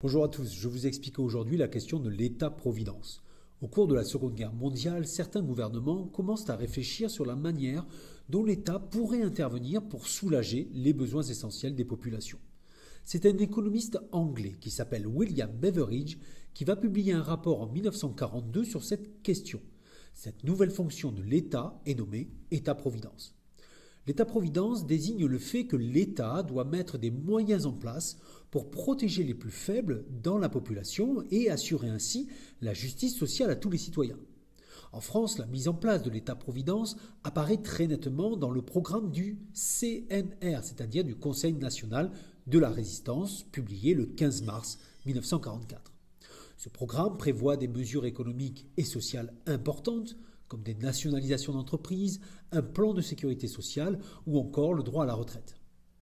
Bonjour à tous, je vous explique aujourd'hui la question de l'État-providence. Au cours de la Seconde Guerre mondiale, certains gouvernements commencent à réfléchir sur la manière dont l'État pourrait intervenir pour soulager les besoins essentiels des populations. C'est un économiste anglais qui s'appelle William Beveridge qui va publier un rapport en 1942 sur cette question. Cette nouvelle fonction de l'État est nommée État-providence. L'État-providence désigne le fait que l'État doit mettre des moyens en place pour protéger les plus faibles dans la population et assurer ainsi la justice sociale à tous les citoyens. En France, la mise en place de l'État-providence apparaît très nettement dans le programme du CNR, c'est-à-dire du Conseil national de la résistance, publié le 15 mars 1944. Ce programme prévoit des mesures économiques et sociales importantes comme des nationalisations d'entreprises, un plan de sécurité sociale ou encore le droit à la retraite.